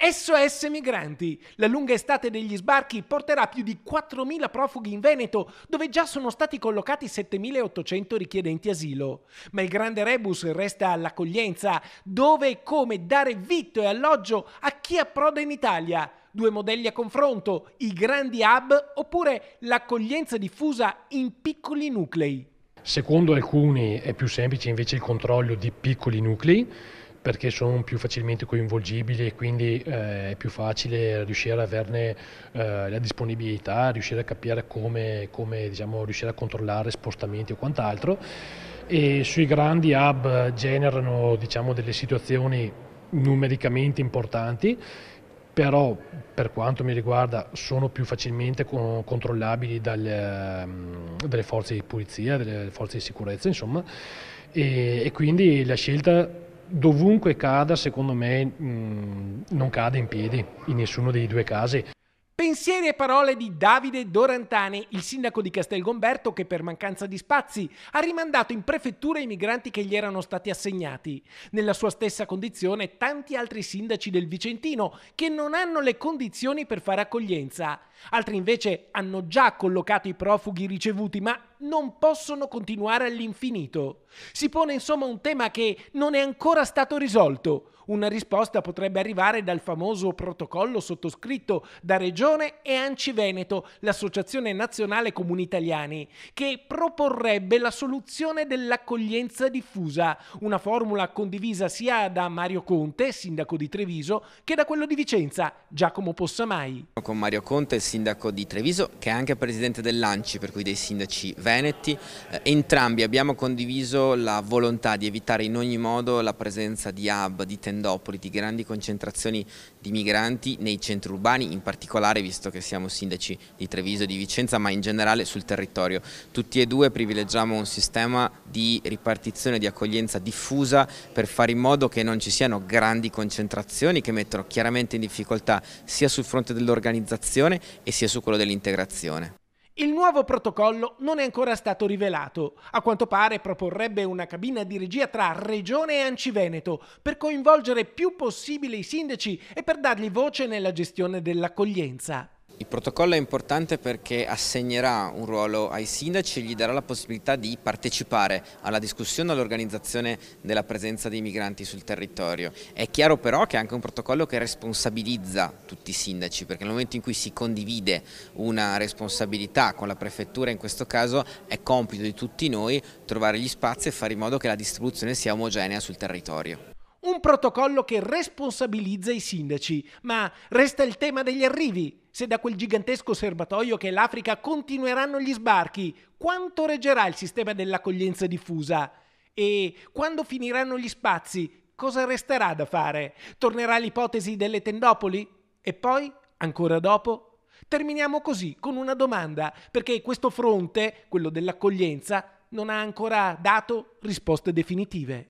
SOS Migranti. La lunga estate degli sbarchi porterà più di 4.000 profughi in Veneto, dove già sono stati collocati 7.800 richiedenti asilo. Ma il grande rebus resta l'accoglienza, dove e come dare vitto e alloggio a chi approda in Italia. Due modelli a confronto, i grandi hub oppure l'accoglienza diffusa in piccoli nuclei. Secondo alcuni è più semplice invece il controllo di piccoli nuclei perché sono più facilmente coinvolgibili e quindi eh, è più facile riuscire ad averne eh, la disponibilità, riuscire a capire come, come diciamo, riuscire a controllare spostamenti o quant'altro. E sui grandi hub generano diciamo, delle situazioni numericamente importanti però per quanto mi riguarda sono più facilmente controllabili dalle, ehm, dalle forze di polizia, dalle forze di sicurezza insomma e, e quindi la scelta dovunque cada, secondo me, mh, non cade in piedi in nessuno dei due casi. Pensieri e parole di Davide Dorantani, il sindaco di Castelgomberto che per mancanza di spazi ha rimandato in prefettura i migranti che gli erano stati assegnati. Nella sua stessa condizione tanti altri sindaci del Vicentino che non hanno le condizioni per fare accoglienza. Altri invece hanno già collocato i profughi ricevuti ma non possono continuare all'infinito. Si pone insomma un tema che non è ancora stato risolto una risposta potrebbe arrivare dal famoso protocollo sottoscritto da Regione e Anci Veneto, l'Associazione Nazionale Comuni Italiani, che proporrebbe la soluzione dell'accoglienza diffusa, una formula condivisa sia da Mario Conte, sindaco di Treviso, che da quello di Vicenza, Giacomo Possamai. Con Mario Conte, sindaco di Treviso, che è anche presidente dell'Anci, per cui dei sindaci veneti, eh, entrambi abbiamo condiviso la volontà di evitare in ogni modo la presenza di hub, di tendopoli, di grandi concentrazioni di migranti nei centri urbani, in particolare visto che siamo sindaci di Treviso e di Vicenza, ma in generale sul territorio. Tutti e due privilegiamo un sistema di ripartizione di accoglienza diffusa per fare in modo che non ci siano grandi concentrazioni che mettono chiaramente in difficoltà sia sul fronte dell'organizzazione e sia su quello dell'integrazione. Il nuovo protocollo non è ancora stato rivelato. A quanto pare proporrebbe una cabina di regia tra Regione e Anciveneto per coinvolgere più possibile i sindaci e per dargli voce nella gestione dell'accoglienza. Il protocollo è importante perché assegnerà un ruolo ai sindaci e gli darà la possibilità di partecipare alla discussione e all'organizzazione della presenza dei migranti sul territorio. È chiaro però che è anche un protocollo che responsabilizza tutti i sindaci perché nel momento in cui si condivide una responsabilità con la prefettura in questo caso è compito di tutti noi trovare gli spazi e fare in modo che la distribuzione sia omogenea sul territorio. Un protocollo che responsabilizza i sindaci, ma resta il tema degli arrivi. Se da quel gigantesco serbatoio che è l'Africa continueranno gli sbarchi, quanto reggerà il sistema dell'accoglienza diffusa? E quando finiranno gli spazi, cosa resterà da fare? Tornerà l'ipotesi delle tendopoli? E poi, ancora dopo? Terminiamo così, con una domanda, perché questo fronte, quello dell'accoglienza, non ha ancora dato risposte definitive.